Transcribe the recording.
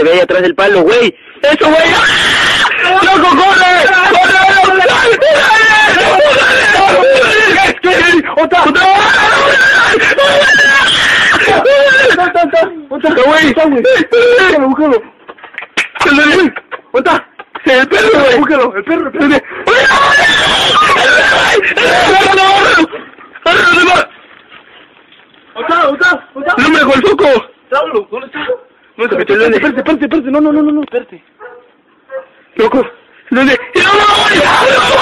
Se ve ahí atrás del palo, güey. ¡Eso, güey! ¡Ah! ¡Loco, corre! ¡Corre, ¡Otra! ¡Otra! ¿Dónde ¡No, güey! Búscalo, búscalo. ¡Otra! ¡El perro, güey! El perro, el perro. ¿Dónde está? ¿Dónde está? ¡No me dejó el foco! Saulo, ¿dónde está? No se metió el Espérate, duende. espérate, espérate, no, no, no, no, no, espérate. Loco. ¿Dónde? ¡No, no!